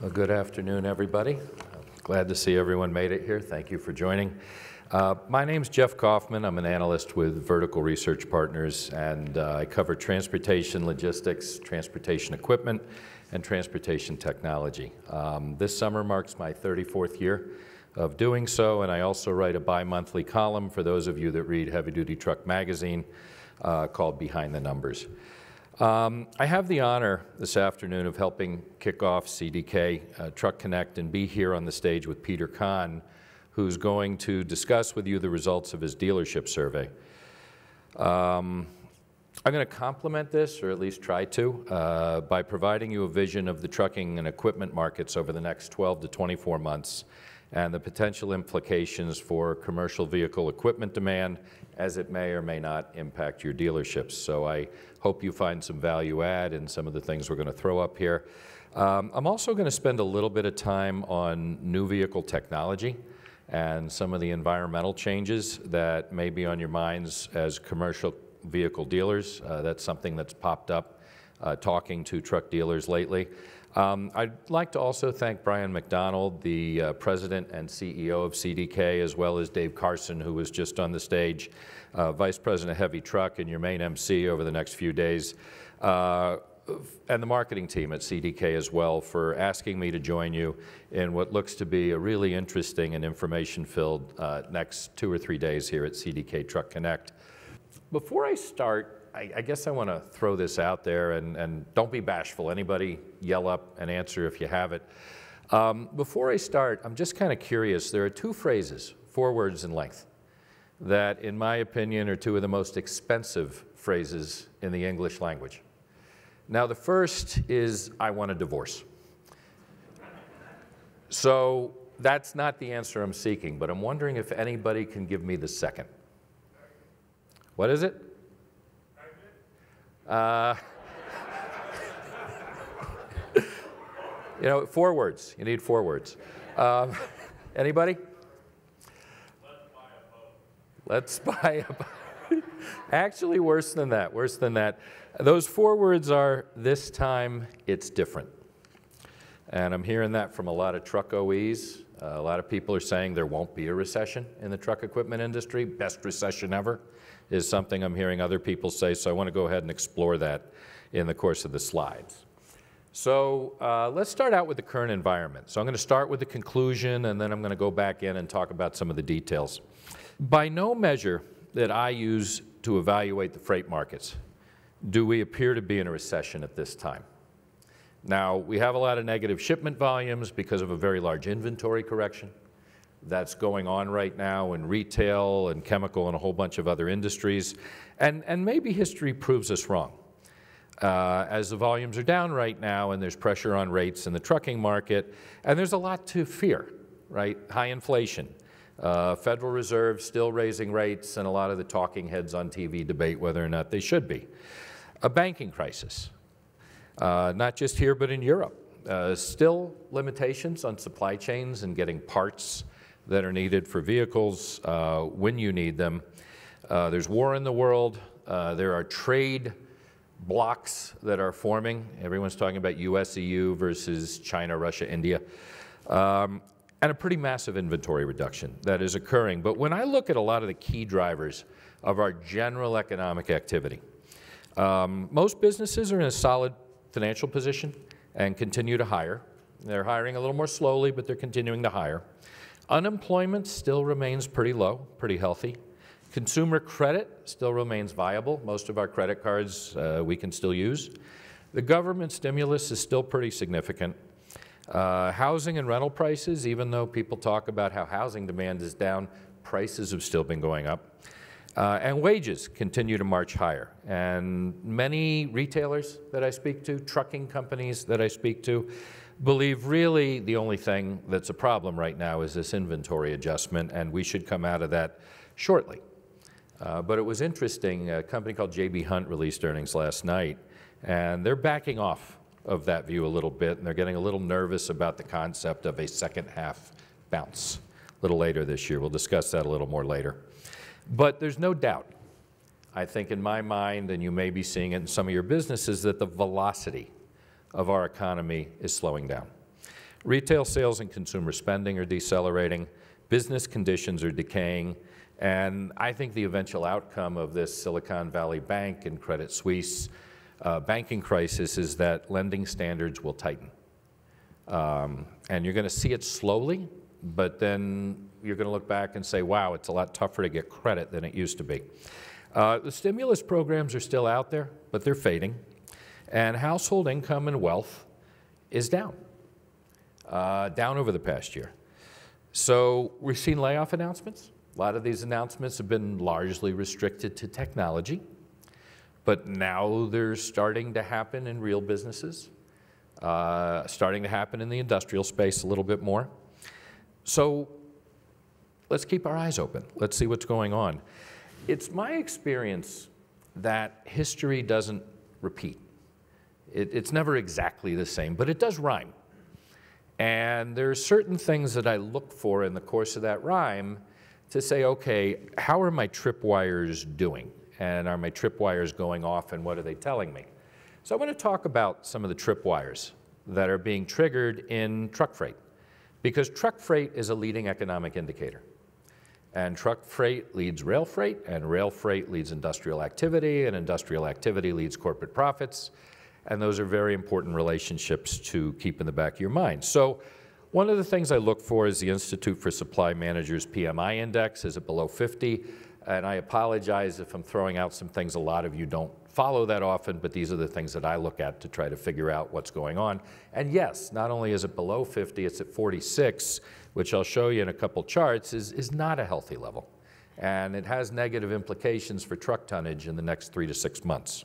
Well, good afternoon, everybody. Glad to see everyone made it here. Thank you for joining. Uh, my name's Jeff Kauffman. I'm an analyst with Vertical Research Partners, and uh, I cover transportation logistics, transportation equipment, and transportation technology. Um, this summer marks my 34th year of doing so, and I also write a bi-monthly column for those of you that read Heavy Duty Truck Magazine uh, called Behind the Numbers. Um, I have the honor this afternoon of helping kick off CDK uh, Truck Connect and be here on the stage with Peter Kahn, who's going to discuss with you the results of his dealership survey. Um, I'm going to complement this, or at least try to, uh, by providing you a vision of the trucking and equipment markets over the next 12 to 24 months and the potential implications for commercial vehicle equipment demand as it may or may not impact your dealerships. So I hope you find some value add in some of the things we're going to throw up here. Um, I'm also going to spend a little bit of time on new vehicle technology and some of the environmental changes that may be on your minds as commercial vehicle dealers. Uh, that's something that's popped up uh, talking to truck dealers lately. Um, I'd like to also thank Brian MacDonald, the uh, president and CEO of CDK, as well as Dave Carson, who was just on the stage, uh, Vice President of Heavy Truck and your main MC over the next few days, uh, and the marketing team at CDK as well for asking me to join you in what looks to be a really interesting and information-filled uh, next two or three days here at CDK Truck Connect. Before I start, I, I guess I want to throw this out there, and, and don't be bashful. Anybody yell up and answer if you have it. Um, before I start, I'm just kind of curious. There are two phrases, four words in length, that, in my opinion, are two of the most expensive phrases in the English language. Now, the first is, I want a divorce. So that's not the answer I'm seeking, but I'm wondering if anybody can give me the second. What is it? Uh, you know, four words. You need four words. Um, anybody? Let's buy a boat. Actually, worse than that, worse than that. Those four words are this time it's different. And I'm hearing that from a lot of truck OEs. Uh, a lot of people are saying there won't be a recession in the truck equipment industry, best recession ever is something I'm hearing other people say, so I want to go ahead and explore that in the course of the slides. So uh, let's start out with the current environment. So I'm going to start with the conclusion, and then I'm going to go back in and talk about some of the details. By no measure that I use to evaluate the freight markets do we appear to be in a recession at this time. Now, we have a lot of negative shipment volumes because of a very large inventory correction that's going on right now in retail and chemical and a whole bunch of other industries. And, and maybe history proves us wrong. Uh, as the volumes are down right now and there's pressure on rates in the trucking market, and there's a lot to fear, right? High inflation, uh, Federal Reserve still raising rates, and a lot of the talking heads on TV debate whether or not they should be. A banking crisis, uh, not just here but in Europe. Uh, still limitations on supply chains and getting parts that are needed for vehicles uh, when you need them. Uh, there's war in the world. Uh, there are trade blocs that are forming. Everyone's talking about US EU versus China, Russia, India. Um, and a pretty massive inventory reduction that is occurring. But when I look at a lot of the key drivers of our general economic activity, um, most businesses are in a solid financial position and continue to hire. They're hiring a little more slowly, but they're continuing to hire. Unemployment still remains pretty low, pretty healthy. Consumer credit still remains viable. Most of our credit cards uh, we can still use. The government stimulus is still pretty significant. Uh, housing and rental prices, even though people talk about how housing demand is down, prices have still been going up. Uh, and wages continue to march higher. And many retailers that I speak to, trucking companies that I speak to, believe really the only thing that's a problem right now is this inventory adjustment, and we should come out of that shortly. Uh, but it was interesting, a company called JB Hunt released earnings last night, and they're backing off of that view a little bit, and they're getting a little nervous about the concept of a second half bounce a little later this year. We'll discuss that a little more later. But there's no doubt, I think in my mind, and you may be seeing it in some of your businesses, that the velocity of our economy is slowing down. Retail sales and consumer spending are decelerating, business conditions are decaying, and I think the eventual outcome of this Silicon Valley Bank and Credit Suisse uh, banking crisis is that lending standards will tighten. Um, and you're going to see it slowly, but then you're going to look back and say, wow, it's a lot tougher to get credit than it used to be. Uh, the stimulus programs are still out there, but they're fading. And household income and wealth is down, uh, down over the past year. So we've seen layoff announcements. A lot of these announcements have been largely restricted to technology, but now they're starting to happen in real businesses, uh, starting to happen in the industrial space a little bit more. So let's keep our eyes open. Let's see what's going on. It's my experience that history doesn't repeat. It, it's never exactly the same, but it does rhyme. And there are certain things that I look for in the course of that rhyme to say, okay, how are my tripwires doing? And are my tripwires going off and what are they telling me? So I want to talk about some of the tripwires that are being triggered in truck freight because truck freight is a leading economic indicator. And truck freight leads rail freight, and rail freight leads industrial activity, and industrial activity leads corporate profits. And those are very important relationships to keep in the back of your mind. So one of the things I look for is the Institute for Supply Managers PMI index. Is it below 50? And I apologize if I'm throwing out some things a lot of you don't follow that often, but these are the things that I look at to try to figure out what's going on. And yes, not only is it below 50, it's at 46, which I'll show you in a couple charts, is, is not a healthy level. And it has negative implications for truck tonnage in the next three to six months.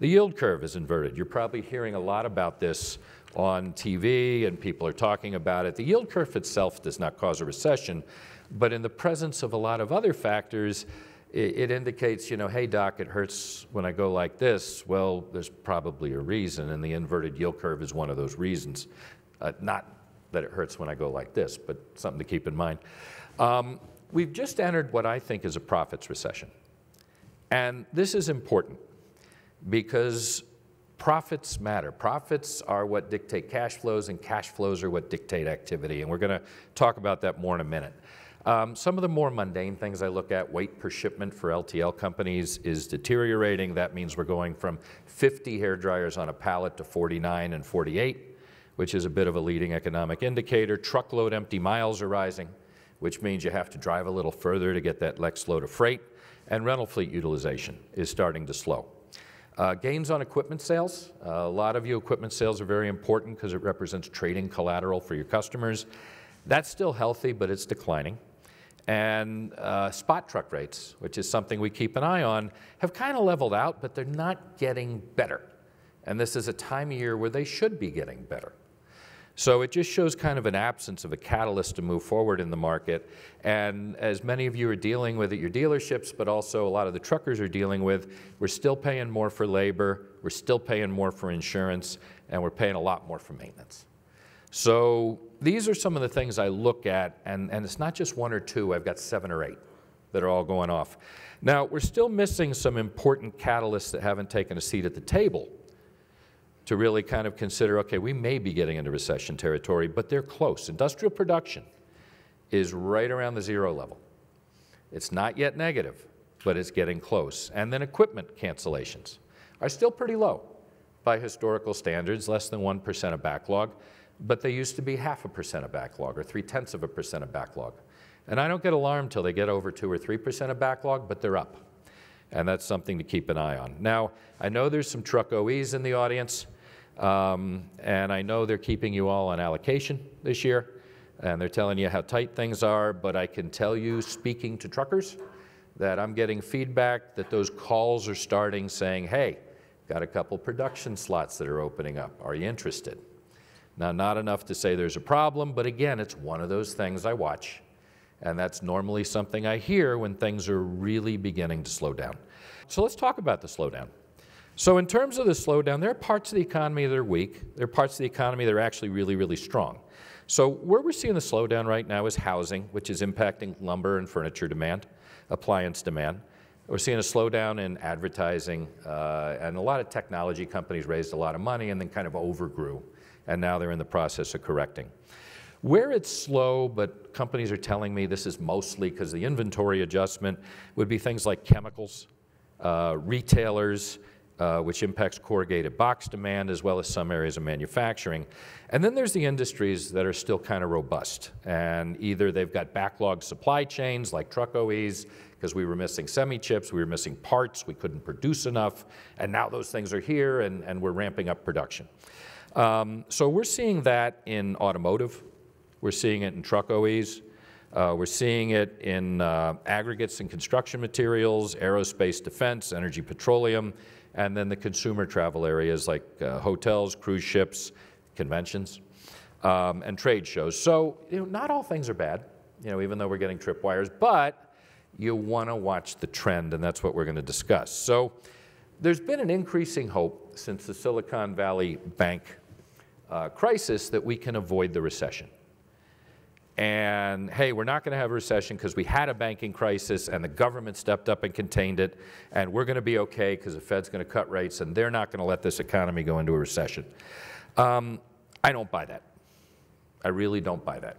The yield curve is inverted. You're probably hearing a lot about this on TV and people are talking about it. The yield curve itself does not cause a recession, but in the presence of a lot of other factors, it, indicates, you know, hey doc, it hurts when I go like this. Well, there's probably a reason, and the inverted yield curve is one of those reasons. Uh, not that it hurts when I go like this, but something to keep in mind. Um, we've just entered what I think is a profits recession. And this is important because profits matter. Profits are what dictate cash flows, and cash flows are what dictate activity. And we're going to talk about that more in a minute. Um, some of the more mundane things I look at, weight per shipment for LTL companies is deteriorating. That means we're going from 50 hair dryers on a pallet to 49 and 48 which is a bit of a leading economic indicator. Truckload empty miles are rising, which means you have to drive a little further to get that next load of freight. And rental fleet utilization is starting to slow. Uh, gains on equipment sales. Uh, a lot of you equipment sales are very important because it represents trading collateral for your customers. That's still healthy, but it's declining. And uh, spot truck rates, which is something we keep an eye on, have kind of leveled out, but they're not getting better. And this is a time of year where they should be getting better. So it just shows kind of an absence of a catalyst to move forward in the market. And as many of you are dealing with at your dealerships, but also a lot of the truckers are dealing with, we're still paying more for labor, we're still paying more for insurance, and we're paying a lot more for maintenance. So these are some of the things I look at, and, and it's not just one or two, I've got seven or eight that are all going off. Now, we're still missing some important catalysts that haven't taken a seat at the table to really kind of consider, okay, we may be getting into recession territory, but they're close. Industrial production is right around the zero level. It's not yet negative, but it's getting close. And then equipment cancellations are still pretty low by historical standards, less than 1% of backlog, but they used to be half a percent of backlog or three tenths of a percent of backlog. And I don't get alarmed till they get over two or 3% of backlog, but they're up. And that's something to keep an eye on. Now, I know there's some truck OEs in the audience. Um, and I know they're keeping you all on allocation this year, and they're telling you how tight things are, but I can tell you, speaking to truckers, that I'm getting feedback that those calls are starting saying, hey, got a couple production slots that are opening up. Are you interested? Now, not enough to say there's a problem, but again, it's one of those things I watch. And that's normally something I hear when things are really beginning to slow down. So let's talk about the slowdown. So in terms of the slowdown, there are parts of the economy that are weak. There are parts of the economy that are actually really, really strong. So where we're seeing the slowdown right now is housing, which is impacting lumber and furniture demand, appliance demand. We're seeing a slowdown in advertising, uh, and a lot of technology companies raised a lot of money and then kind of overgrew and now they're in the process of correcting. Where it's slow, but companies are telling me this is mostly because the inventory adjustment would be things like chemicals, uh, retailers, uh, which impacts corrugated box demand as well as some areas of manufacturing. And then there's the industries that are still kind of robust. And either they've got backlog supply chains like truck OEs, because we were missing semi chips, we were missing parts, we couldn't produce enough, and now those things are here and, and we're ramping up production. Um, so we're seeing that in automotive, we're seeing it in truck OEs. Uh, we're seeing it in uh, aggregates and construction materials, aerospace defense, energy petroleum, and then the consumer travel areas like uh, hotels, cruise ships, conventions, um, and trade shows. So you know, not all things are bad, you know, even though we're getting tripwires, but you want to watch the trend, and that's what we're going to discuss. So there's been an increasing hope since the Silicon Valley Bank uh, crisis that we can avoid the recession and hey, we're not going to have a recession because we had a banking crisis and the government stepped up and contained it, and we're going to be okay because the Fed's going to cut rates and they're not going to let this economy go into a recession. Um, I don't buy that. I really don't buy that.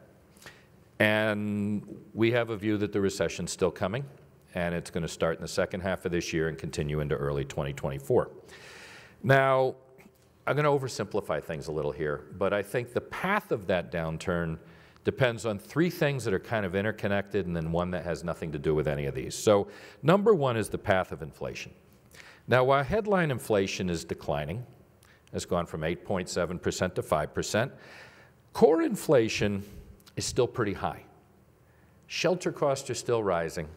And we have a view that the recession's still coming, and it's going to start in the second half of this year and continue into early 2024. Now, I'm going to oversimplify things a little here, but I think the path of that downturn depends on three things that are kind of interconnected and then one that has nothing to do with any of these. So number one is the path of inflation. Now, while headline inflation is declining, it's gone from 8.7% to 5%, core inflation is still pretty high. Shelter costs are still rising,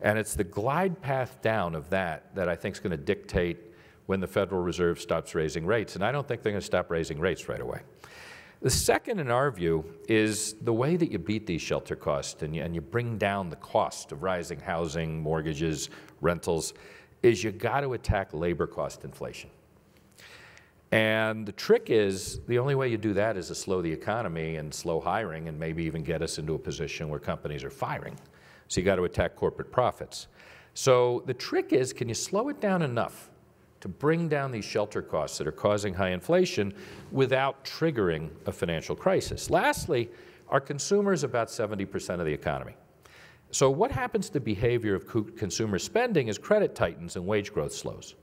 and it's the glide path down of that that I think is going to dictate when the Federal Reserve stops raising rates. And I don't think they're going to stop raising rates right away. The second, in our view, is the way that you beat these shelter costs and you, and you bring down the cost of rising housing, mortgages, rentals, is you got to attack labor cost inflation. And the trick is the only way you do that is to slow the economy and slow hiring and maybe even get us into a position where companies are firing. So you got to attack corporate profits. So the trick is can you slow it down enough to bring down these shelter costs that are causing high inflation without triggering a financial crisis. Lastly, our consumers about 70% of the economy. So what happens to behavior of consumer spending as credit tightens and wage growth slows?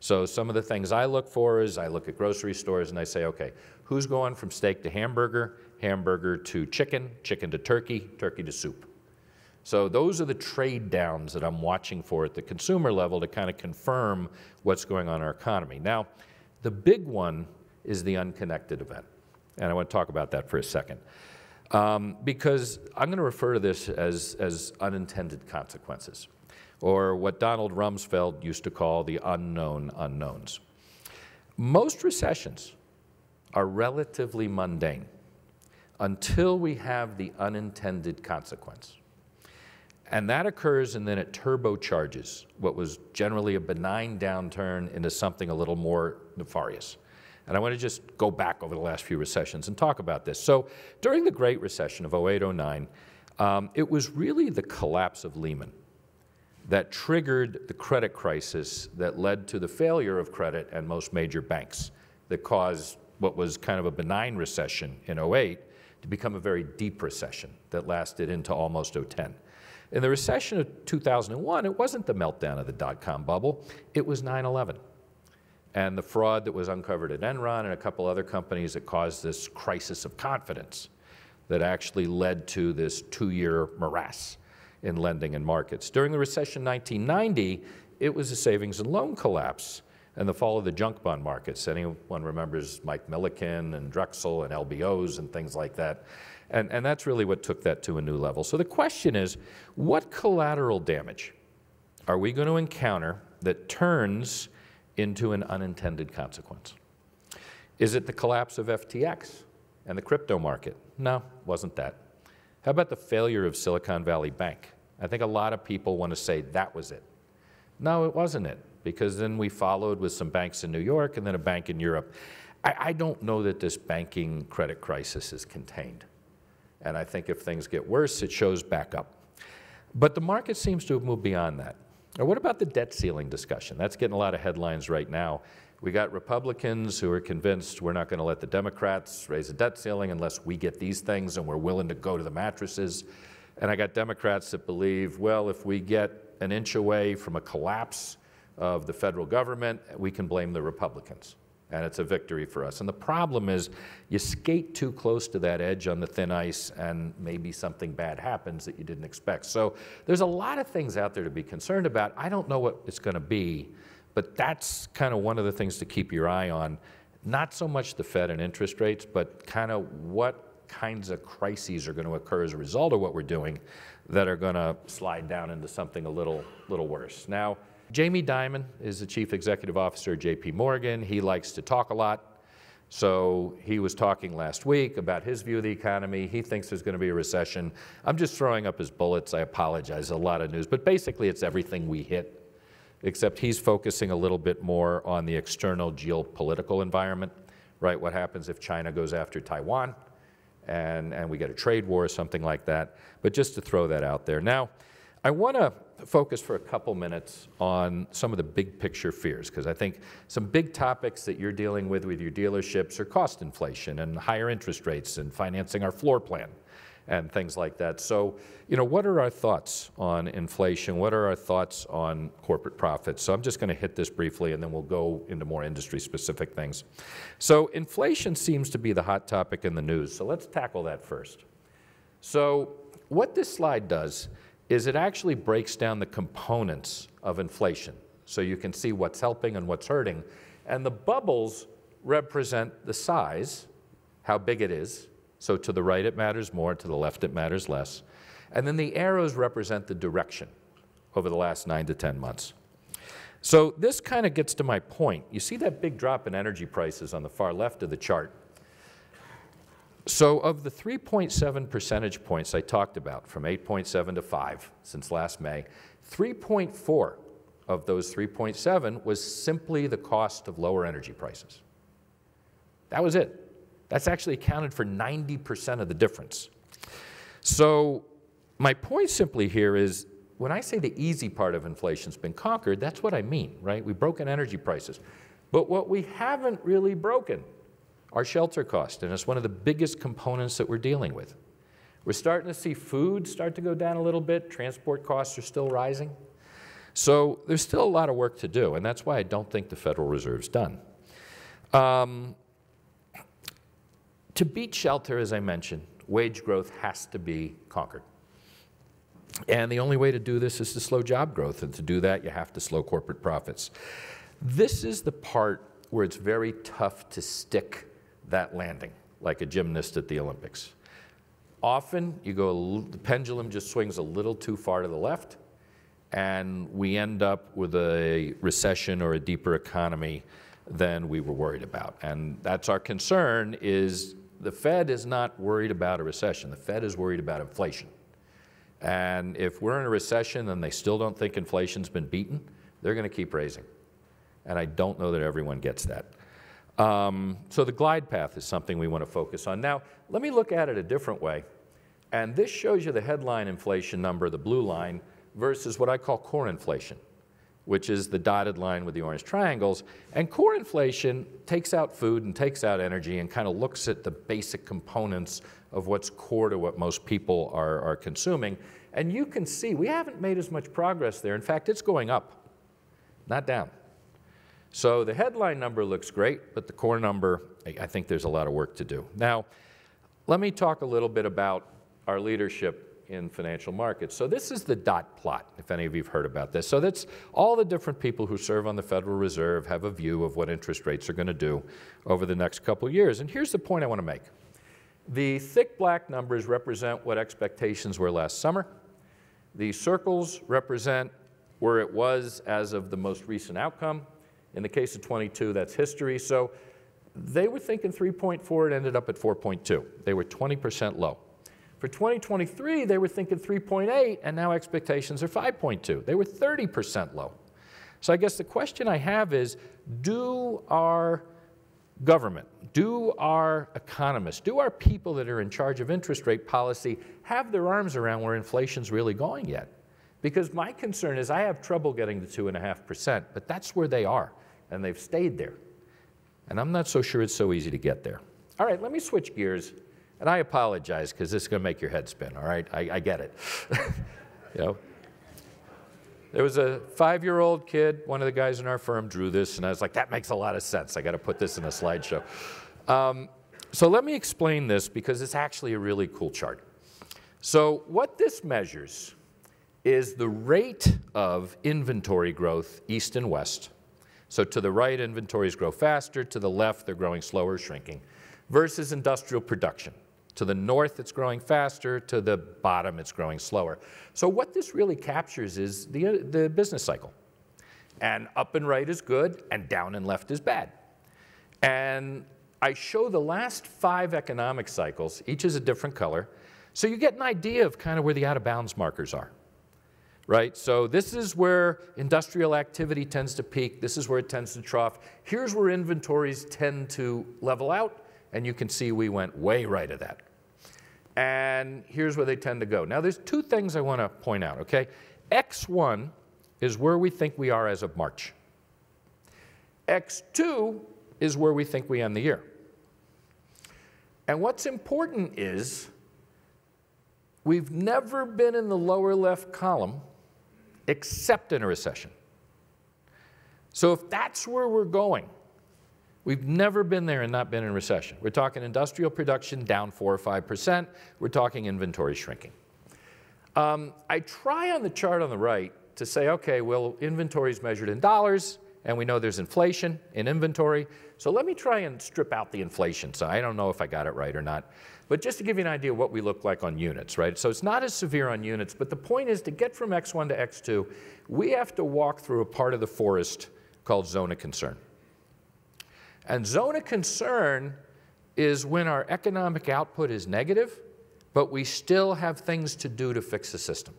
So some of the things I look for is I look at grocery stores and I say, okay, who's going from steak to hamburger, hamburger to chicken, chicken to turkey, turkey to soup? So those are the trade downs that I'm watching for at the consumer level to kind of confirm what's going on in our economy. Now, the big one is the unconnected event. And I want to talk about that for a second. Um, because I'm going to refer to this as, as unintended consequences, or what Donald Rumsfeld used to call the unknown unknowns. Most recessions are relatively mundane until we have the unintended consequence. And that occurs and then it turbocharges what was generally a benign downturn into something a little more nefarious. And I want to just go back over the last few recessions and talk about this. So during the Great Recession of 08, 09, um, it was really the collapse of Lehman that triggered the credit crisis that led to the failure of credit and most major banks that caused what was kind of a benign recession in 08 to become a very deep recession that lasted into almost 010. In the recession of 2001, it wasn't the meltdown of the dot-com bubble, it was 9-11 and the fraud that was uncovered at Enron and a couple other companies that caused this crisis of confidence that actually led to this two-year morass in lending and markets. During the recession 1990, it was a savings and loan collapse and the fall of the junk bond markets. Anyone remembers Mike Milliken and Drexel and LBOs and things like that. And, and that's really what took that to a new level. So the question is, what collateral damage are we going to encounter that turns into an unintended consequence? Is it the collapse of FTX and the crypto market? No, wasn't that. How about the failure of Silicon Valley Bank? I think a lot of people want to say that was it. No, it wasn't it, because then we followed with some banks in New York and then a bank in Europe. I, I don't know that this banking credit crisis is contained. And I think if things get worse, it shows back up. But the market seems to have moved beyond that. Or what about the debt ceiling discussion? That's getting a lot of headlines right now. We got Republicans who are convinced we're not going to let the Democrats raise the debt ceiling unless we get these things and we're willing to go to the mattresses. And I got Democrats that believe, well, if we get an inch away from a collapse of the federal government, we can blame the Republicans. And it's a victory for us. And the problem is, you skate too close to that edge on the thin ice, and maybe something bad happens that you didn't expect. So there's a lot of things out there to be concerned about. I don't know what it's going to be, but that's kind of one of the things to keep your eye on. Not so much the Fed and interest rates, but kind of what kinds of crises are going to occur as a result of what we're doing that are going to slide down into something a little, little worse. Now, Jamie Dimon is the chief executive officer at JP Morgan. He likes to talk a lot. So he was talking last week about his view of the economy. He thinks there's going to be a recession. I'm just throwing up his bullets. I apologize. A lot of news. But basically, it's everything we hit except he's focusing a little bit more on the external geopolitical environment, right? What happens if China goes after Taiwan and, and we get a trade war or something like that. But just to throw that out there. Now, I want to focus for a couple minutes on some of the big picture fears, because I think some big topics that you're dealing with with your dealerships are cost inflation and higher interest rates and financing our floor plan and things like that. So, you know, what are our thoughts on inflation? What are our thoughts on corporate profits? So I'm just going to hit this briefly and then we'll go into more industry specific things. So inflation seems to be the hot topic in the news. So let's tackle that first. So what this slide does is it actually breaks down the components of inflation. So you can see what's helping and what's hurting. And the bubbles represent the size, how big it is, so to the right it matters more, to the left it matters less. And then the arrows represent the direction over the last nine to 10 months. So this kind of gets to my point. You see that big drop in energy prices on the far left of the chart. So of the 3.7 percentage points I talked about, from 8.7 to 5 since last May, 3.4 of those 3.7 was simply the cost of lower energy prices. That was it. That's actually accounted for 90% of the difference. So my point simply here is when I say the easy part of inflation's been conquered, that's what I mean, right? We've broken energy prices. But what we haven't really broken are shelter costs, and it's one of the biggest components that we're dealing with. We're starting to see food start to go down a little bit. Transport costs are still rising. So there's still a lot of work to do, and that's why I don't think the Federal Reserve's done. Um, to beat shelter, as I mentioned, wage growth has to be conquered. And the only way to do this is to slow job growth, and to do that, you have to slow corporate profits. This is the part where it's very tough to stick that landing, like a gymnast at the Olympics. Often, you go, the pendulum just swings a little too far to the left, and we end up with a recession or a deeper economy than we were worried about. And that's our concern is the Fed is not worried about a recession. The Fed is worried about inflation. And if we're in a recession and they still don't think inflation's been beaten, they're going to keep raising. And I don't know that everyone gets that. Um, so the glide path is something we want to focus on. Now, let me look at it a different way. And this shows you the headline inflation number, the blue line, versus what I call core inflation which is the dotted line with the orange triangles. And core inflation takes out food and takes out energy and kind of looks at the basic components of what's core to what most people are, are consuming. And you can see we haven't made as much progress there. In fact, it's going up, not down. So the headline number looks great, but the core number, I think there's a lot of work to do. Now, let me talk a little bit about our leadership in financial markets. So this is the dot plot, if any of you have heard about this. So that's all the different people who serve on the Federal Reserve have a view of what interest rates are going to do over the next couple of years. And here's the point I want to make. The thick black numbers represent what expectations were last summer. The circles represent where it was as of the most recent outcome. In the case of 22, that's history. So they were thinking 3.4, it ended up at 4.2. They were 20% low. For 2023, they were thinking 3.8, and now expectations are 5.2. They were 30% low. So I guess the question I have is, do our government, do our economists, do our people that are in charge of interest rate policy have their arms around where inflation's really going yet? Because my concern is I have trouble getting to 2.5%, but that's where they are, and they've stayed there. And I'm not so sure it's so easy to get there. All right, let me switch gears. And I apologize because this is going to make your head spin, all right? I, I get it. you know, there was a five year old kid, one of the guys in our firm drew this, and I was like, that makes a lot of sense. I got to put this in a slideshow. Um, so let me explain this because it's actually a really cool chart. So, what this measures is the rate of inventory growth east and west. So, to the right, inventories grow faster, to the left, they're growing slower, shrinking, versus industrial production. To the north, it's growing faster, to the bottom, it's growing slower. So, what this really captures is the, uh, the business cycle. And up and right is good, and down and left is bad. And I show the last five economic cycles, each is a different color, so you get an idea of kind of where the out of bounds markers are. Right? So this is where industrial activity tends to peak, this is where it tends to trough. Here's where inventories tend to level out, and you can see we went way right of that. And here's where they tend to go. Now there's two things I want to point out, okay? X1 is where we think we are as of March. X2 is where we think we end the year. And what's important is we've never been in the lower left column except in a recession. So if that's where we're going, we've never been there and not been in recession. We're talking industrial production down 4 or 5%. We're talking inventory shrinking. Um, I try on the chart on the right to say, okay, well, inventory is measured in dollars, and we know there's inflation in inventory. So let me try and strip out the inflation. So I don't know if I got it right or not. But just to give you an idea of what we look like on units, right? So it's not as severe on units, but the point is to get from X1 to X2, we have to walk through a part of the forest called zone of concern. And zone of concern is when our economic output is negative, but we still have things to do to fix the system.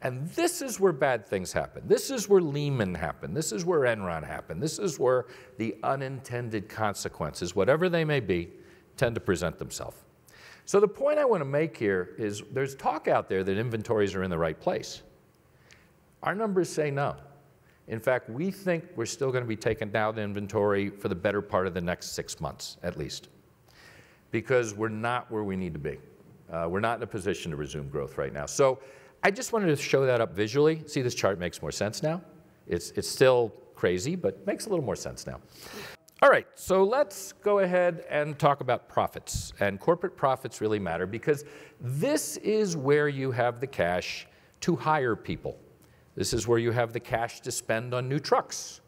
And this is where bad things happen. This is where Lehman happened. This is where Enron happened. This is where the unintended consequences, whatever they may be, tend to present themselves. So the point I want to make here is there's talk out there that inventories are in the right place. Our numbers say no. In fact, we think we're still going to be taking down the inventory for the better part of the next six months, at least, because we're not where we need to be. Uh, we're not in a position to resume growth right now. So I just wanted to show that up visually. See, this chart makes more sense now. It's, it's still crazy, but makes a little more sense now. All right, so let's go ahead and talk about profits. And corporate profits really matter because this is where you have the cash to hire people. This is where you have the cash to spend on new trucks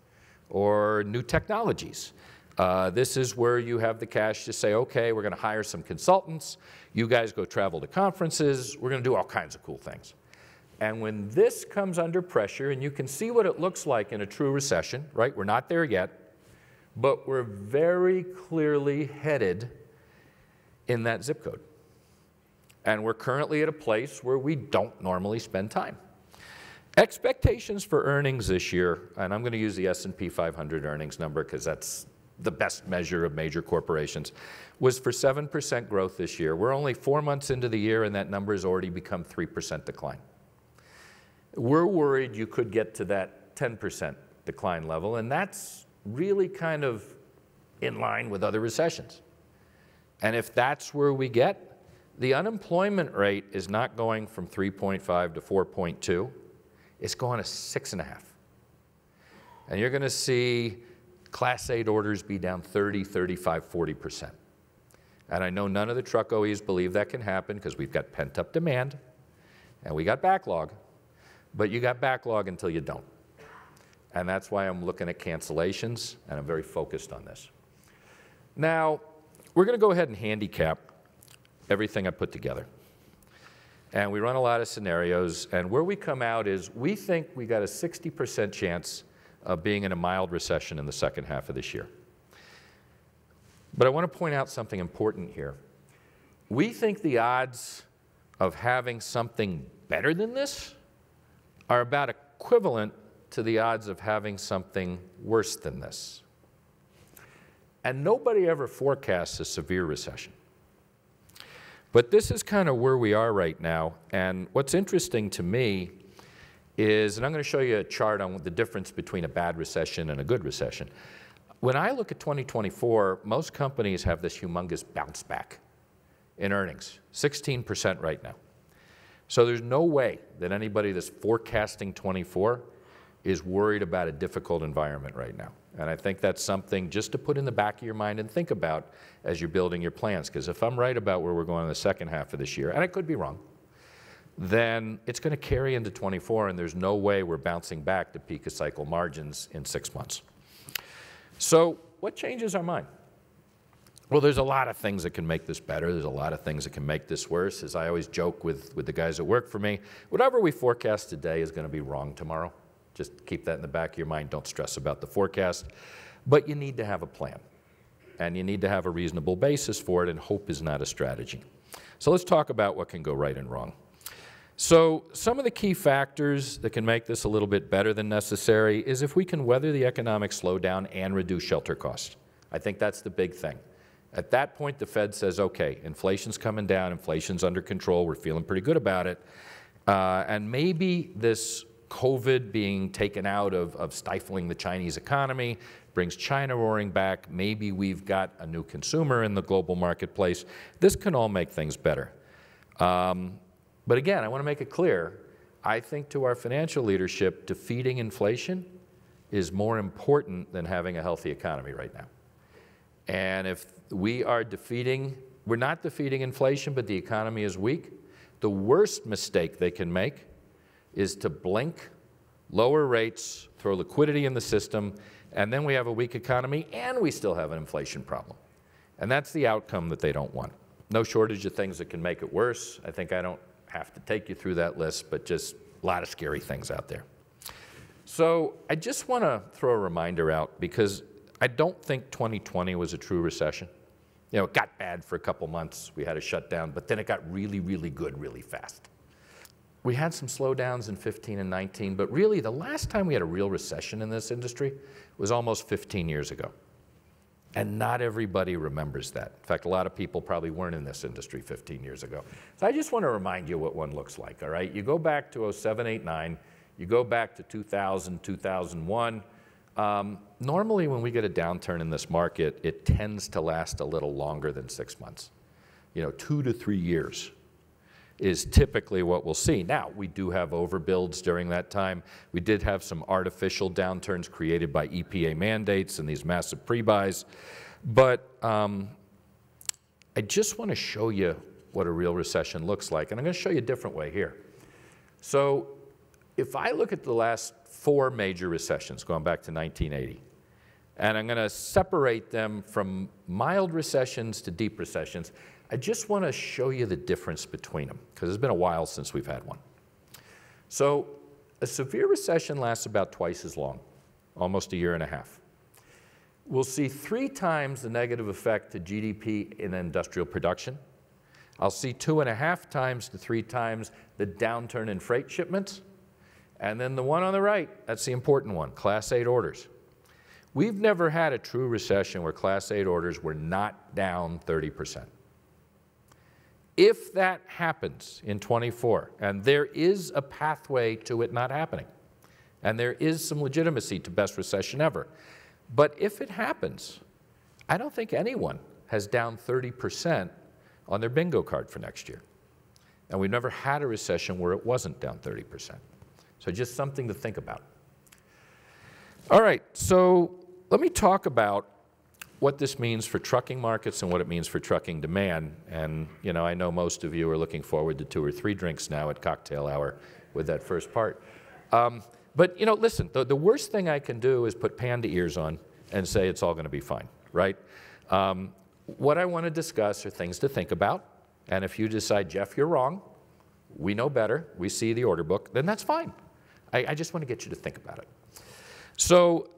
or new technologies. Uh, this is where you have the cash to say, okay, we're going to hire some consultants. You guys go travel to conferences. We're going to do all kinds of cool things. And when this comes under pressure, and you can see what it looks like in a true recession, right? We're not there yet, but we're very clearly headed in that zip code. And we're currently at a place where we don't normally spend time. Expectations for earnings this year, and I'm going to use the S&P 500 earnings number because that's the best measure of major corporations, was for 7% growth this year. We're only four months into the year, and that number has already become 3% decline. We're worried you could get to that 10% decline level, and that's really kind of in line with other recessions. And if that's where we get, the unemployment rate is not going from 3.5 to 4.2, it's going to 6.5. And you're going to see Class 8 orders be down 30, 35, 40%. And I know none of the truck OEs believe that can happen because we've got pent up demand and we got backlog. But you got backlog until you don't. And that's why I'm looking at cancellations, and I'm very focused on this. Now, we're going to go ahead and handicap everything I put together. And we run a lot of scenarios, and where we come out is we think we got a 60% chance of being in a mild recession in the second half of this year. But I want to point out something important here. We think the odds of having something better than this are about equivalent to the odds of having something worse than this. And nobody ever forecasts a severe recession. But this is kind of where we are right now. And what's interesting to me is, and I'm going to show you a chart on the difference between a bad recession and a good recession. when I look at 2024, most companies have this humongous bounce back in earnings, 16% right now. So there's no way that anybody that's forecasting 24 is worried about a difficult environment right now. And I think that's something just to put in the back of your mind and think about as you're building your plans. Because if I'm right about where we're going in the second half of this year, and I could be wrong, then it's going to carry into 24, and there's no way we're bouncing back to peak of cycle margins in six months. So, what changes our mind? Well, there's a lot of things that can make this better. There's a lot of things that can make this worse. As I always joke with, with the guys that work for me, whatever we forecast today is going to be wrong tomorrow. Just keep that in the back of your mind. Don't stress about the forecast. But you need to have a plan. And you need to have a reasonable basis for it, and hope is not a strategy. So let's talk about what can go right and wrong. So, some of the key factors that can make this a little bit better than necessary is if we can weather the economic slowdown and reduce shelter costs. I think that's the big thing. At that point, the Fed says, okay, inflation's coming down, inflation's under control, we're feeling pretty good about it. Uh, and maybe this COVID being taken out of, of stifling the Chinese economy brings China roaring back. Maybe we've got a new consumer in the global marketplace. This can all make things better. Um, but again, I want to make it clear I think to our financial leadership, defeating inflation is more important than having a healthy economy right now. And if we are defeating, we're not defeating inflation, but the economy is weak, the worst mistake they can make is to blink, lower rates, throw liquidity in the system, and then we have a weak economy and we still have an inflation problem. And that's the outcome that they don't want. No shortage of things that can make it worse. I think I don't have to take you through that list, but just a lot of scary things out there. So I just want to throw a reminder out because I don't think 2020 was a true recession. You know, it got bad for a couple months. We had a shutdown, but then it got really, really good really fast. We had some slowdowns in 15 and 19, but really the last time we had a real recession in this industry was almost 15 years ago. And not everybody remembers that. In fact, a lot of people probably weren't in this industry 15 years ago. So I just want to remind you what one looks like, all right? You go back to 07, 8, 9, you go back to 2000, 2001. Um, normally, when we get a downturn in this market, it tends to last a little longer than six months. You know, two to three years is typically what we'll see. Now, we do have overbuilds during that time. We did have some artificial downturns created by EPA mandates and these massive pre-buys. But um, I just want to show you what a real recession looks like. And I'm going to show you a different way here. So if I look at the last four major recessions, going back to 1980, and I'm going to separate them from mild recessions to deep recessions, I just want to show you the difference between them because it's been a while since we've had one. So a severe recession lasts about twice as long, almost a year and a half. We'll see three times the negative effect to GDP in industrial production. I'll see two and a half times to three times the downturn in freight shipments. And then the one on the right, that's the important one, Class 8 orders. We've never had a true recession where Class 8 orders were not down 30 percent. If that happens in 24, and there is a pathway to it not happening, and there is some legitimacy to best recession ever, but if it happens, I don't think anyone has down 30% on their bingo card for next year. And we've never had a recession where it wasn't down 30%. So just something to think about. All right, so let me talk about what this means for trucking markets and what it means for trucking demand. And, you know, I know most of you are looking forward to two or three drinks now at cocktail hour with that first part. Um, but, you know, listen, the, the worst thing I can do is put panda ears on and say it's all going to be fine, right? Um, what I want to discuss are things to think about. And if you decide, Jeff, you're wrong, we know better, we see the order book, then that's fine. I, I just want to get you to think about it. So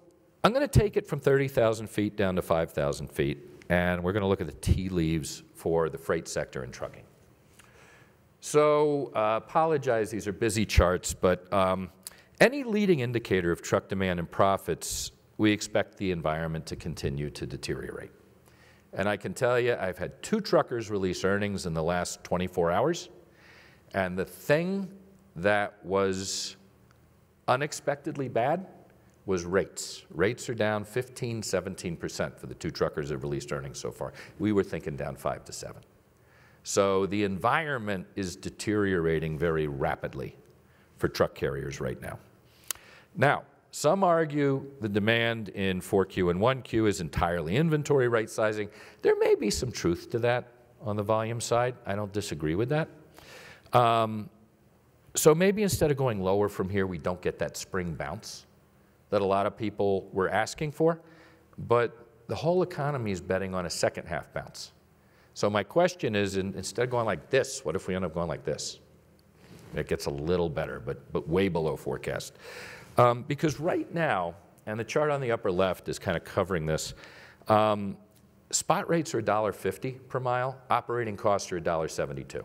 I'm going to take it from 30,000 feet down to 5,000 feet, and we're going to look at the tea leaves for the freight sector and trucking. So uh, apologize, these are busy charts, but um, any leading indicator of truck demand and profits, we expect the environment to continue to deteriorate. And I can tell you, I've had two truckers release earnings in the last 24 hours, and the thing that was unexpectedly bad was rates. Rates are down 15, 17% for the two truckers that have released earnings so far. We were thinking down 5 to 7. So the environment is deteriorating very rapidly for truck carriers right now. Now, some argue the demand in 4Q and 1Q is entirely inventory right sizing. There may be some truth to that on the volume side. I don't disagree with that. Um, so maybe instead of going lower from here, we don't get that spring bounce that a lot of people were asking for. But the whole economy is betting on a second half bounce. So my question is, instead of going like this, what if we end up going like this? It gets a little better, but, but way below forecast. Um, because right now, and the chart on the upper left is kind of covering this, um, spot rates are $1.50 per mile, operating costs are $1.72.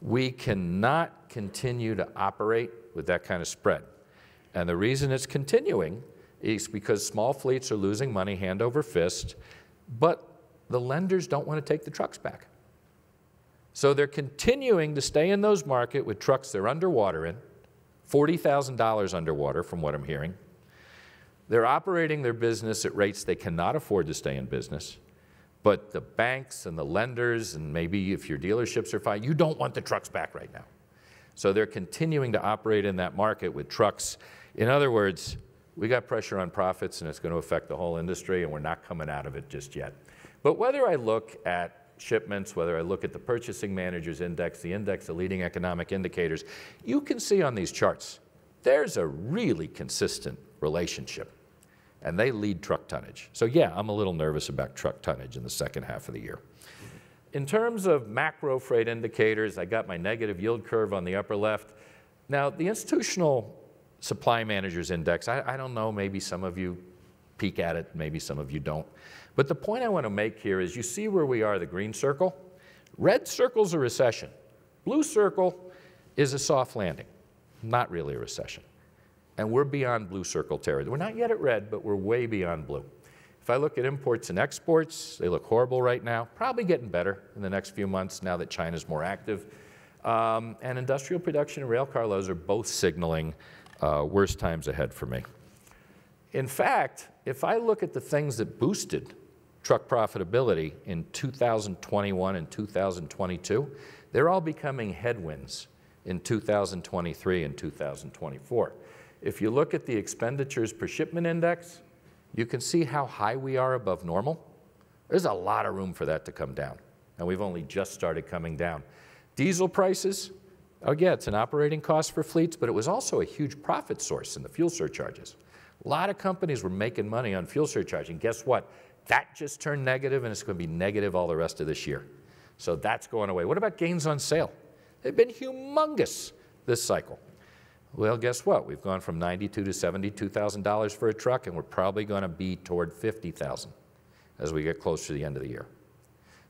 We cannot continue to operate with that kind of spread. And the reason it's continuing is because small fleets are losing money hand over fist, but the lenders don't want to take the trucks back. So they're continuing to stay in those markets with trucks they're underwater in, $40,000 underwater from what I'm hearing. They're operating their business at rates they cannot afford to stay in business. But the banks and the lenders, and maybe if your dealerships are fine, you don't want the trucks back right now. So they're continuing to operate in that market with trucks. In other words, we got pressure on profits and it's going to affect the whole industry and we're not coming out of it just yet. But whether I look at shipments, whether I look at the Purchasing Managers Index, the index of leading economic indicators, you can see on these charts, there's a really consistent relationship. And they lead truck tonnage. So yeah, I'm a little nervous about truck tonnage in the second half of the year. In terms of macro freight indicators, I got my negative yield curve on the upper left. Now, the institutional supply managers index, I, I don't know, maybe some of you peek at it, maybe some of you don't. But the point I want to make here is you see where we are, the green circle? Red circle's a recession. Blue circle is a soft landing, not really a recession. And we're beyond blue circle territory. We're not yet at red, but we're way beyond blue. If I look at imports and exports, they look horrible right now, probably getting better in the next few months now that China's more active. Um, and industrial production and rail car loads are both signaling uh, worse times ahead for me. In fact, if I look at the things that boosted truck profitability in 2021 and 2022, they're all becoming headwinds in 2023 and 2024. If you look at the expenditures per shipment index, you can see how high we are above normal. There's a lot of room for that to come down, and we've only just started coming down. Diesel prices, oh yeah, it's an operating cost for fleets, but it was also a huge profit source in the fuel surcharges. A lot of companies were making money on fuel surcharging. Guess what? That just turned negative, and it's going to be negative all the rest of this year. So that's going away. What about gains on sale? They've been humongous this cycle. Well, guess what? We've gone from $92 to $72,000 for a truck, and we're probably going to be toward 50,000 as we get closer to the end of the year.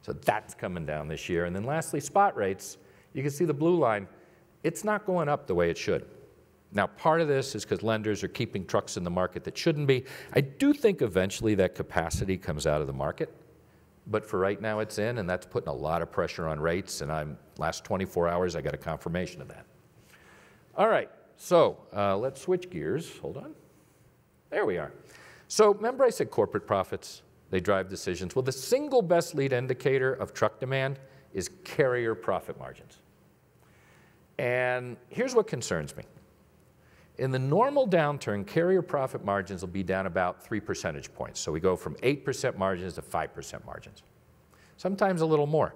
So that's coming down this year. And then lastly, spot rates. You can see the blue line. It's not going up the way it should. Now, part of this is because lenders are keeping trucks in the market that shouldn't be. I do think eventually that capacity comes out of the market. But for right now, it's in, and that's putting a lot of pressure on rates. And I'm last 24 hours, I got a confirmation of that. All right, so uh, let's switch gears. Hold on. There we are. So remember I said corporate profits, they drive decisions. Well, the single best lead indicator of truck demand is carrier profit margins. And here's what concerns me. In the normal downturn, carrier profit margins will be down about three percentage points. So we go from 8% margins to 5% margins, sometimes a little more.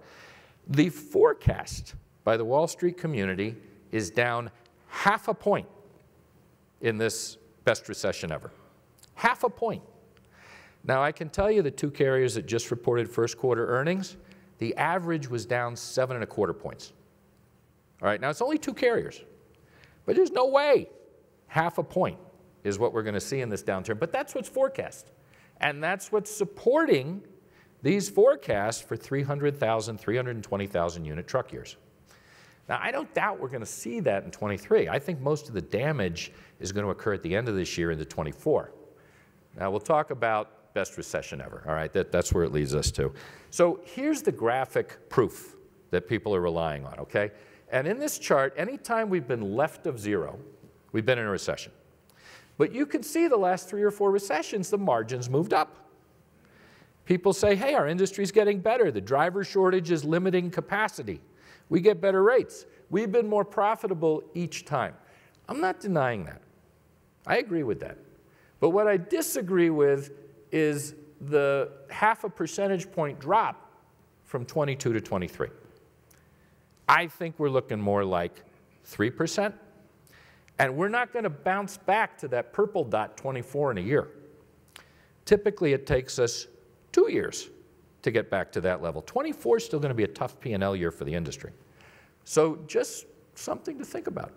The forecast by the Wall Street community is down half a point in this best recession ever. Half a point. Now, I can tell you the two carriers that just reported first quarter earnings, the average was down seven and a quarter points. All right, now it's only two carriers, but there's no way half a point is what we're going to see in this downturn. But that's what's forecast. And that's what's supporting these forecasts for 300,000, 320,000 unit truck years. Now, I don't doubt we're going to see that in 23. I think most of the damage is going to occur at the end of this year into 24. Now, we'll talk about best recession ever, all right? That, that's where it leads us to. So here's the graphic proof that people are relying on, okay? And in this chart, anytime we've been left of zero, we've been in a recession. But you can see the last three or four recessions, the margins moved up. People say, hey, our industry's getting better. The driver shortage is limiting capacity. We get better rates. We've been more profitable each time. I'm not denying that. I agree with that. But what I disagree with is the half a percentage point drop from 22 to 23. I think we're looking more like 3%. And we're not going to bounce back to that purple dot 24 in a year. Typically, it takes us two years to get back to that level. 24 is still going to be a tough P&L year for the industry. So just something to think about.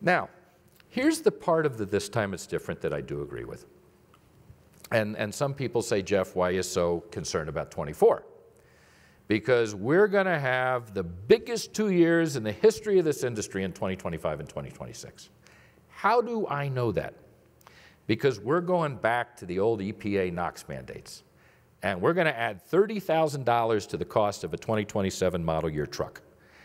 Now, here's the part of the this time it's different that I do agree with. And, and some people say, Jeff, why are you so concerned about 24? Because we're going to have the biggest two years in the history of this industry in 2025 and 2026. How do I know that? Because we're going back to the old EPA NOx mandates. And we're going to add $30,000 to the cost of a 2027 model year truck.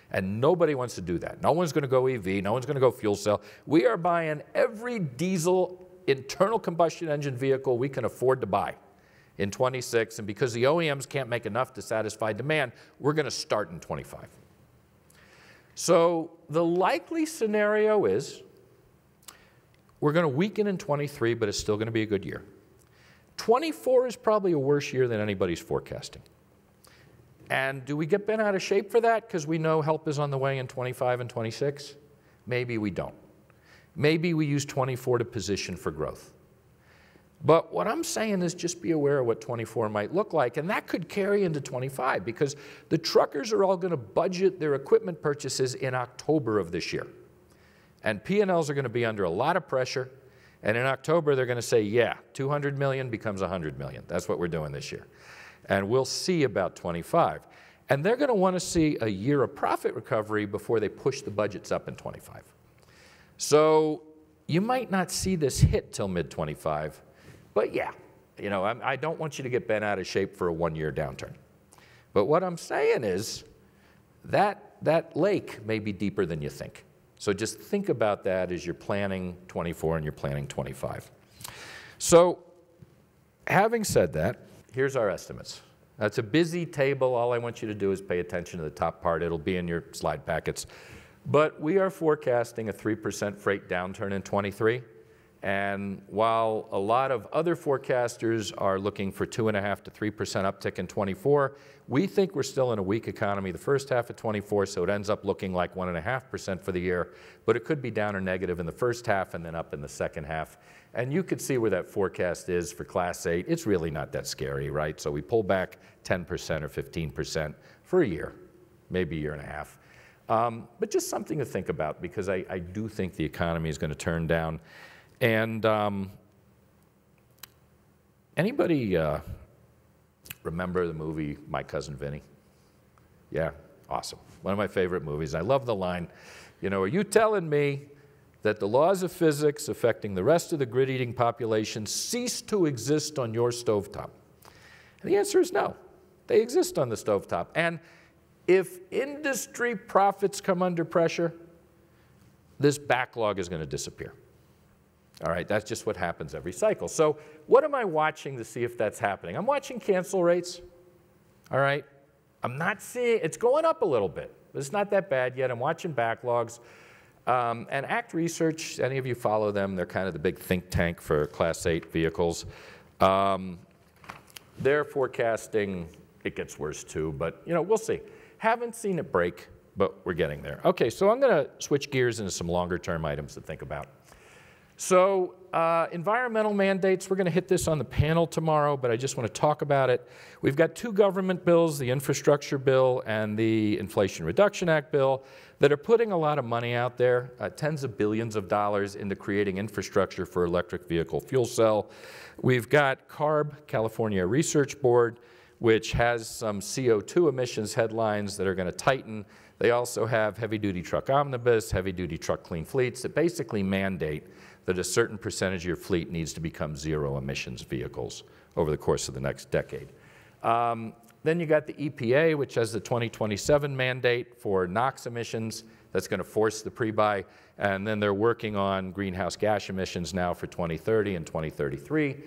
And nobody wants to do that. No one's going to go EV, no one's going to go fuel cell. We are buying every diesel internal combustion engine vehicle we can afford to buy in 26. And because the OEMs can't make enough to satisfy demand, we're going to start in 25. So the likely scenario is we're going to weaken in 23, but it's still going to be a good year. 24 is probably a worse year than anybody's forecasting. And do we get bent out of shape for that because we know help is on the way in 25 and 26? Maybe we don't. Maybe we use 24 to position for growth. But what I'm saying is just be aware of what 24 might look like, and that could carry into 25 because the truckers are all going to budget their equipment purchases in October of this year. And P&Ls are going to be under a lot of pressure, and in October they're going to say, yeah, 200 million becomes 100 million. That's what we're doing this year and we'll see about 25. And they're going to want to see a year of profit recovery before they push the budgets up in 25. So you might not see this hit till mid 25, but yeah, you know, I'm, I do not want you to get bent out of shape for a one year downturn. But what I'm saying is that that lake may be deeper than you think. So just think about that as you're planning 24 and you're planning 25. So having said that, here's our estimates. That's a busy table. All I want you to do is pay attention to the top part. It'll be in your slide packets. But we are forecasting a 3% freight downturn in 23. And while a lot of other forecasters are looking for 2.5 to 3% uptick in 24, we think we're still in a weak economy the first half of 24, so it ends up looking like 1.5% for the year. But it could be down or negative in the first half and then up in the second half. And you could see where that forecast is for Class 8. It's really not that scary, right? So we pull back 10% or 15% for a year, maybe a year and a half. Um, but just something to think about because I, I do think the economy is going to turn down. And um, anybody uh, remember the movie My Cousin Vinny? Yeah, awesome. One of my favorite movies. I love the line, you know, are you telling me that the laws of physics affecting the rest of the grid eating population cease to exist on your stovetop? And the answer is no. They exist on the stovetop. And if industry profits come under pressure, this backlog is going to disappear. All right, that's just what happens every cycle. So, what am I watching to see if that's happening? I'm watching cancel rates. All right, I'm not seeing it's going up a little bit, but it's not that bad yet. I'm watching backlogs. Um, and ACT Research, any of you follow them, they're kind of the big think tank for Class 8 vehicles. Um, they're forecasting it gets worse too, but you know, we'll see. Haven't seen it break, but we're getting there. Okay, so I'm going to switch gears into some longer term items to think about. So uh, environmental mandates, we're going to hit this on the panel tomorrow, but I just want to talk about it. We've got two government bills, the infrastructure bill and the Inflation Reduction Act bill, that are putting a lot of money out there, uh, tens of billions of dollars into creating infrastructure for electric vehicle fuel cell. We've got CARB, California Research Board, which has some CO2 emissions headlines that are going to tighten. They also have heavy duty truck omnibus, heavy duty truck clean fleets that basically mandate that a certain percentage of your fleet needs to become zero emissions vehicles over the course of the next decade. Um, Then you got the EPA, which has the 2027 mandate for NOx emissions. That's going to force the pre-buy. And then they're working on greenhouse gas emissions now for 2030 and 2033.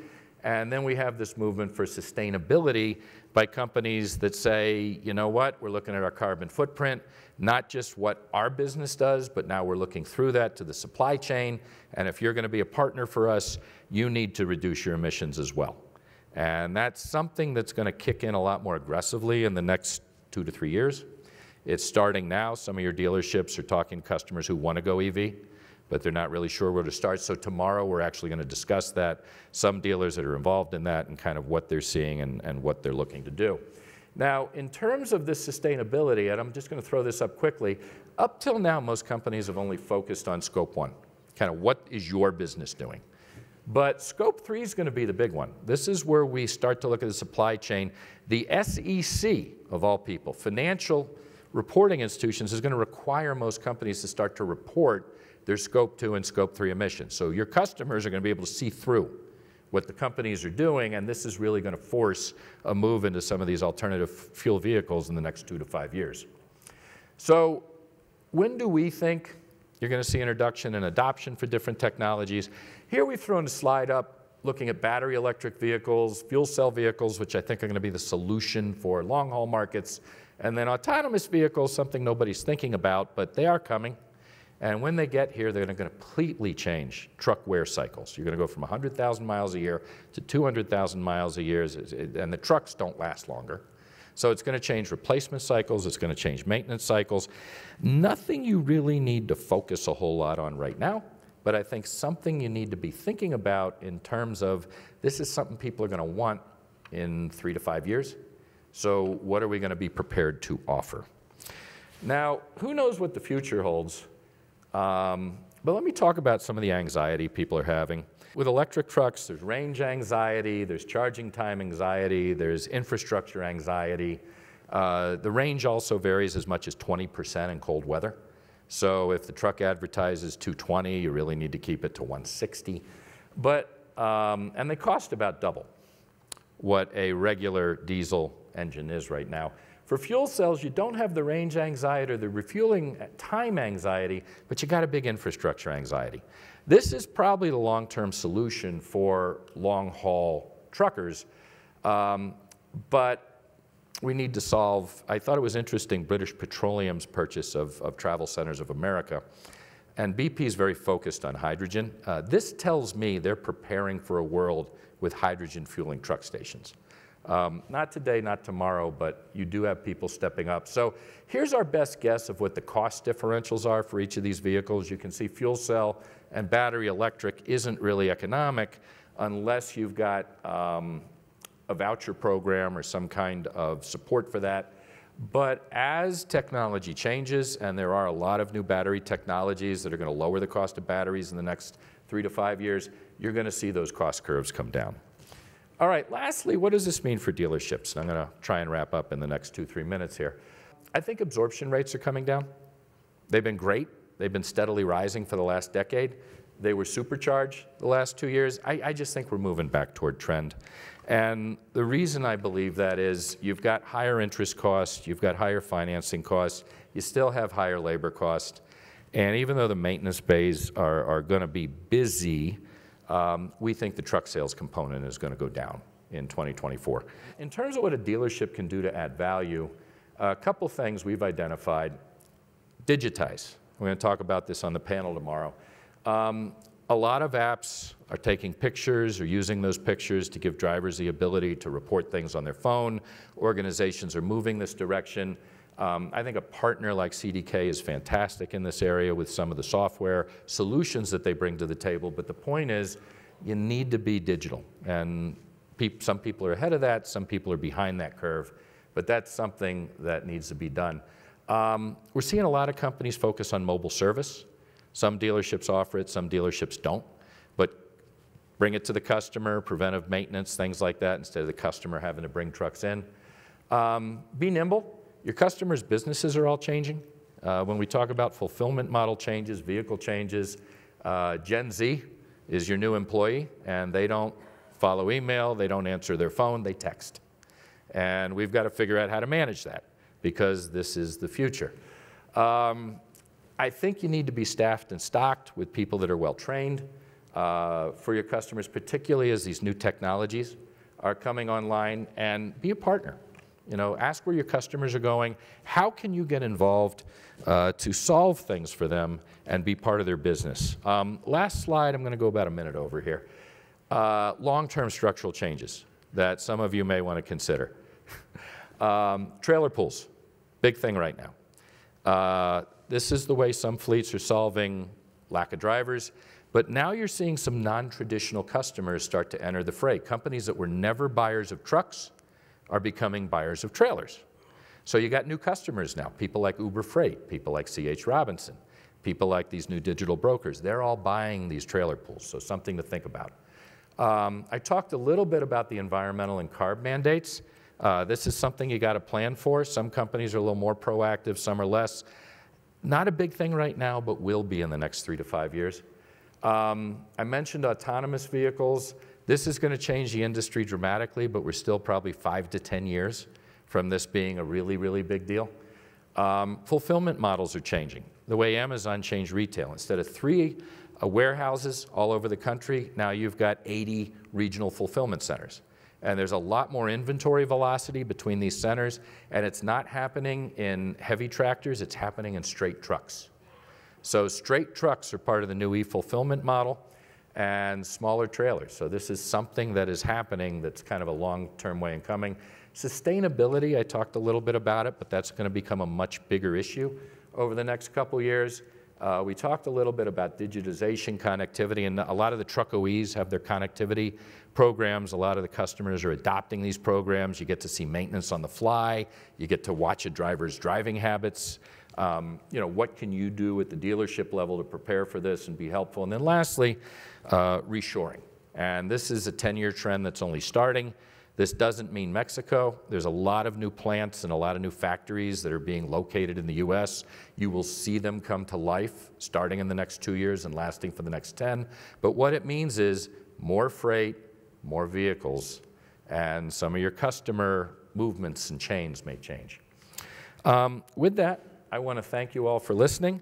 And then we have this movement for sustainability by companies that say, you know what, we're looking at our carbon footprint, not just what our business does, but now we're looking through that to the supply chain. And if you're going to be a partner for us, you need to reduce your emissions as well. And that's something that's going to kick in a lot more aggressively in the next two to three years. It's starting now. Some of your dealerships are talking to customers who want to go EV but they're not really sure where to start. So tomorrow we're actually going to discuss that, some dealers that are involved in that and kind of what they're seeing and, and what they're looking to do. Now, in terms of this sustainability, and I'm just going to throw this up quickly, up till now most companies have only focused on scope one, kind of what is your business doing. But scope three is going to be the big one. This is where we start to look at the supply chain. The SEC, of all people, financial reporting institutions, is going to require most companies to start to report their scope two and scope three emissions. So your customers are going to be able to see through what the companies are doing, and this is really going to force a move into some of these alternative fuel vehicles in the next two to five years. So when do we think you're going to see introduction and adoption for different technologies? Here we've thrown a slide up looking at battery electric vehicles, fuel cell vehicles, which I think are going to be the solution for long haul markets, and then autonomous vehicles, something nobody's thinking about, but they are coming. And when they get here, they're going to completely change truck wear cycles. You're going to go from 100,000 miles a year to 200,000 miles a year, and the trucks don't last longer. So it's going to change replacement cycles, it's going to change maintenance cycles. Nothing you really need to focus a whole lot on right now, but I think something you need to be thinking about in terms of this is something people are going to want in three to five years. So what are we going to be prepared to offer? Now, who knows what the future holds? Um, but let me talk about some of the anxiety people are having. With electric trucks, there's range anxiety, there's charging time anxiety, there's infrastructure anxiety. Uh, the range also varies as much as 20% in cold weather. So if the truck advertises 220, you really need to keep it to 160. But, um, and they cost about double what a regular diesel engine is right now. For fuel cells, you don't have the range anxiety or the refueling time anxiety, but you got a big infrastructure anxiety. This is probably the long-term solution for long-haul truckers, um, but we need to solve, I thought it was interesting, British Petroleum's purchase of, of Travel Centers of America, and BP is very focused on hydrogen. Uh, this tells me they're preparing for a world with hydrogen fueling truck stations. Um, not today, not tomorrow, but you do have people stepping up. So here's our best guess of what the cost differentials are for each of these vehicles. You can see fuel cell and battery electric isn't really economic unless you've got um, a voucher program or some kind of support for that. But as technology changes, and there are a lot of new battery technologies that are going to lower the cost of batteries in the next three to five years, you're going to see those cost curves come down. All right, lastly, what does this mean for dealerships? And I'm going to try and wrap up in the next two, three minutes here. I think absorption rates are coming down. They've been great. They've been steadily rising for the last decade. They were supercharged the last two years. I, I just think we're moving back toward trend. And the reason I believe that is you've got higher interest costs, you've got higher financing costs, you still have higher labor costs. And even though the maintenance bays are, are going to be busy, um, we think the truck sales component is going to go down in 2024. In terms of what a dealership can do to add value, a couple things we've identified. Digitize. We're going to talk about this on the panel tomorrow. Um, a lot of apps are taking pictures or using those pictures to give drivers the ability to report things on their phone. Organizations are moving this direction. Um, I think a partner like CDK is fantastic in this area with some of the software solutions that they bring to the table. But the point is, you need to be digital. And some people are ahead of that, some people are behind that curve. But that's something that needs to be done. Um, we're seeing a lot of companies focus on mobile service. Some dealerships offer it, some dealerships don't. But bring it to the customer, preventive maintenance, things like that, instead of the customer having to bring trucks in. Um, be nimble. Your customers' businesses are all changing. Uh, when we talk about fulfillment model changes, vehicle changes, uh, Gen Z is your new employee, and they don't follow email, they don't answer their phone, they text. And we've got to figure out how to manage that because this is the future. Um, I think you need to be staffed and stocked with people that are well trained uh, for your customers, particularly as these new technologies are coming online, and be a partner. You know, ask where your customers are going. How can you get involved uh, to solve things for them and be part of their business? Um, last slide, I'm going to go about a minute over here. Uh, long-term structural changes that some of you may want to consider. um, trailer pools, big thing right now. Uh, this is the way some fleets are solving lack of drivers. But now you're seeing some non-traditional customers start to enter the fray. Companies that were never buyers of trucks are becoming buyers of trailers. So you got new customers now, people like Uber Freight, people like C.H. Robinson, people like these new digital brokers. They're all buying these trailer pools, so something to think about. Um, I talked a little bit about the environmental and CARB mandates. Uh, this is something you got to plan for. Some companies are a little more proactive, some are less. Not a big thing right now, but will be in the next three to five years. Um, I mentioned autonomous vehicles. This is going to change the industry dramatically, but we're still probably five to 10 years from this being a really, really big deal. Um, fulfillment models are changing. The way Amazon changed retail, instead of three uh, warehouses all over the country, now you've got 80 regional fulfillment centers. And there's a lot more inventory velocity between these centers, and it's not happening in heavy tractors, it's happening in straight trucks. So straight trucks are part of the new e-fulfillment model and smaller trailers. So this is something that is happening that's kind of a long-term way in coming. Sustainability, I talked a little bit about it, but that's going to become a much bigger issue over the next couple years. Uh, we talked a little bit about digitization, connectivity, and a lot of the truck OEs have their connectivity programs. A lot of the customers are adopting these programs. You get to see maintenance on the fly. You get to watch a driver's driving habits. Um, you know, what can you do at the dealership level to prepare for this and be helpful? And then lastly, uh, reshoring. And this is a 10-year trend that's only starting. This doesn't mean Mexico. There's a lot of new plants and a lot of new factories that are being located in the US. You will see them come to life starting in the next two years and lasting for the next 10. But what it means is more freight, more vehicles, and some of your customer movements and chains may change. Um, with that, I want to thank you all for listening.